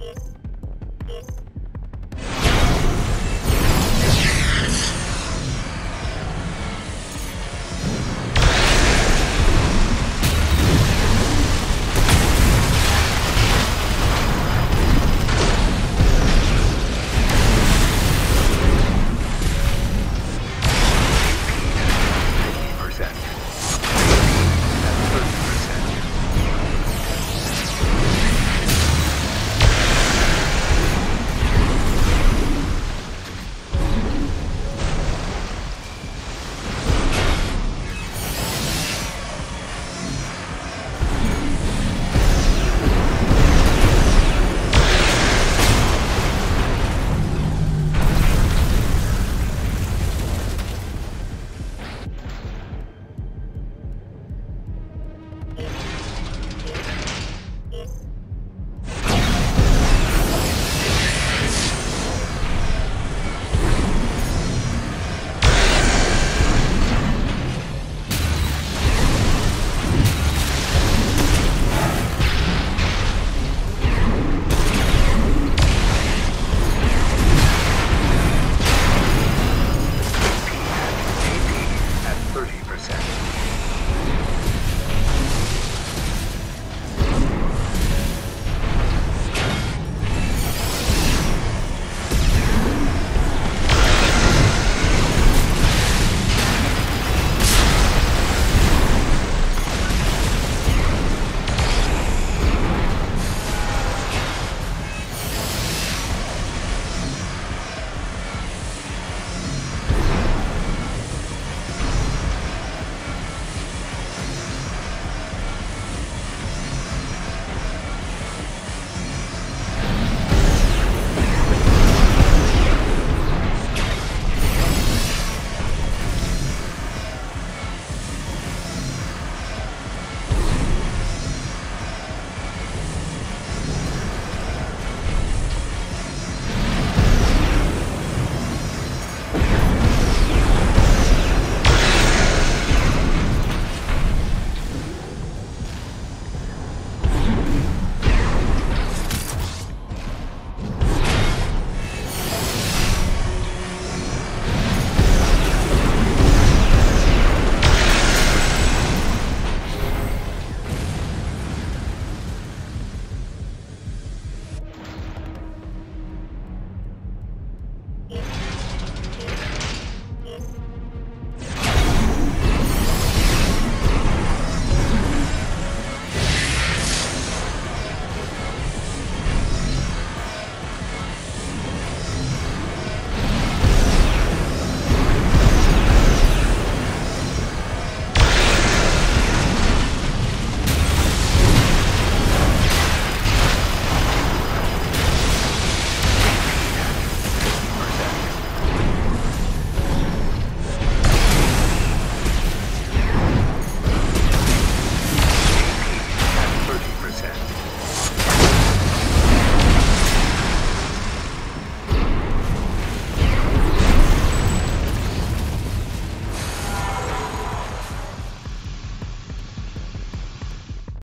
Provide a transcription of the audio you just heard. Yes. Yes. Yes.